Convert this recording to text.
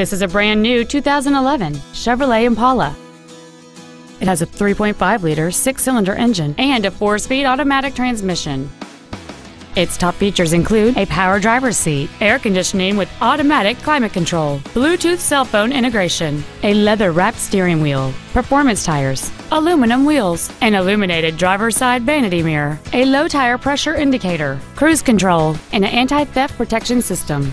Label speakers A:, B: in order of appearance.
A: This is a brand new 2011 Chevrolet Impala. It has a 3.5-liter six-cylinder engine and a four-speed automatic transmission. Its top features include a power driver's seat, air conditioning with automatic climate control, Bluetooth cell phone integration, a leather-wrapped steering wheel, performance tires, aluminum wheels, an illuminated driver's side vanity mirror, a low tire pressure indicator, cruise control, and an anti-theft protection system.